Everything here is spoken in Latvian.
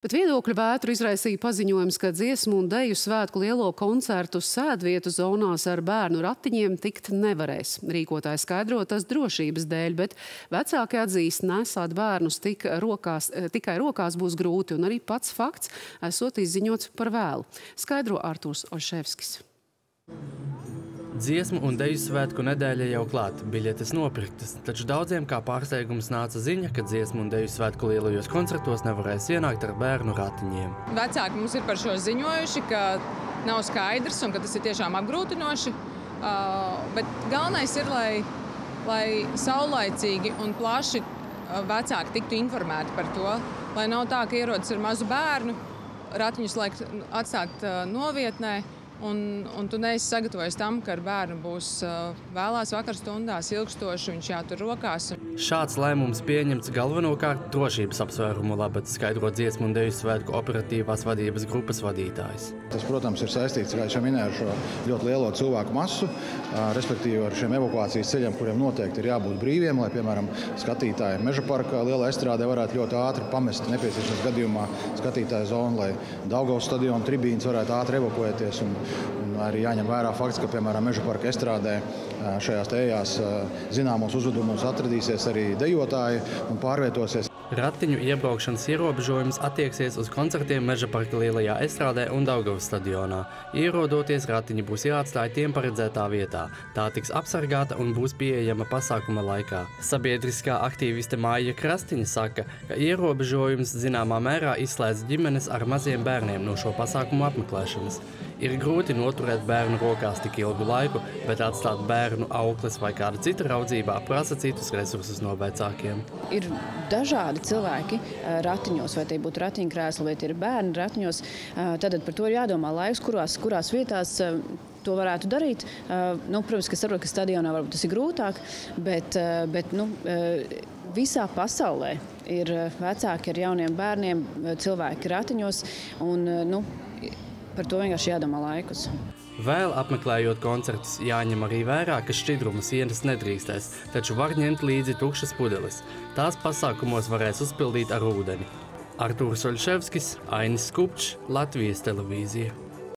Bet viedokļu vētru izraisīja paziņojums, ka dziesmu un deju svētku lielo koncertu sēdvietu zonās ar bērnu ratiņiem tikt nevarēs. Rīkotāji skaidro tas drošības dēļ, bet vecāki atzīst, nesāt bērnus tik rokās, eh, tikai rokās būs grūti, un arī pats fakts esot izziņots par vēlu. Skaidro Artūrs Olševskis. Dziesmu un deju svētku nedēļa jau klāt, biļetes nopirktas, taču daudziem kā pārsteigums nāca ziņa, ka dziesmu un deju svētku lielajos koncertos nevarēs ienākt ar bērnu ratiņiem. Vecāki mums ir par šo ziņojuši, ka nav skaidrs un ka tas ir tiešām apgrūtinoši. Bet galvenais ir, lai, lai saulaicīgi un plaši vecāki tiktu informēti par to, lai nav tā, ka ierodas ar mazu bērnu, ratiņus liek atstāt novietnē, Un, un tu neesi sagatavojies tam, ka ar bērnu būs uh, vēlās vakarstundās ilgstoši, viņš jātur rokās. Šāds lēmums pieņemts galvenokārt drošības apsvērumu labad, skaidro dziesmu un deju svētku operatīvās vadības grupas vadītājs. Tas, protams, ir saistīts, kā jau minēju, ar šo ļoti lielo cilvēku masu, respektīvi ar šiem evakuācijas ceļiem, kuriem noteikti ir jābūt brīviem, lai, piemēram, skatītāji meža parkā liela estrādē varētu ļoti ātri pamest nepieciešams gadījumā skatītāju zonu, lai Daugavas stadiona tribīnas varētu ātri evakuēties un, Un arī jāņem vērā fakts, ka, piemēram, Meža parka estrādē šajās tējās zināmos uzvedumos atradīsies arī dejotāji un pārvietosies. Ratiņu iebraukšanas ierobežojums attieksies uz koncertiem Meža parka lielajā estrādē un Daugavas stadionā. Ierodoties, ratiņi būs jāatstāj tiem paredzētā vietā. Tā tiks apsargāta un būs pieejama pasākuma laikā. Sabiedriskā aktīviste Māja Krastiņa saka, ka ierobežojums zināmā mērā izslēdz ģimenes ar maziem bērniem no šo pasākumu apmeklēšanas. Ir grūti noturēt bērnu rokās tik ilgu laiku, bet atstāt bērnu aukles vai kāda cita raudzībā prasa citus resursus no vecākiem. Ir dažādi cilvēki ratiņos, vai tie būtu ratiņkrēsli, vai tie ir bērni ratiņos. Tad par to ir jādomā laiks, kurās, kurās vietās to varētu darīt. Nu, protams, ka saprotu, ka stadionā varbūt tas ir grūtāk, bet, bet nu, visā pasaulē ir vecāki ar jauniem bērniem, cilvēki ratiņos. Un, nu, Par to vienkārši jādomā laikus. Vēl apmeklējot koncertus, jāņem arī vērā, ka šķidruma sienas nedrīkstēs, taču var ņemt līdzi tukšas pudeles. Tās pasākumos varēs uzpildīt ar ūdeni. Artūrs Oļševskis, Ainis Skupčs, Latvijas televīzija.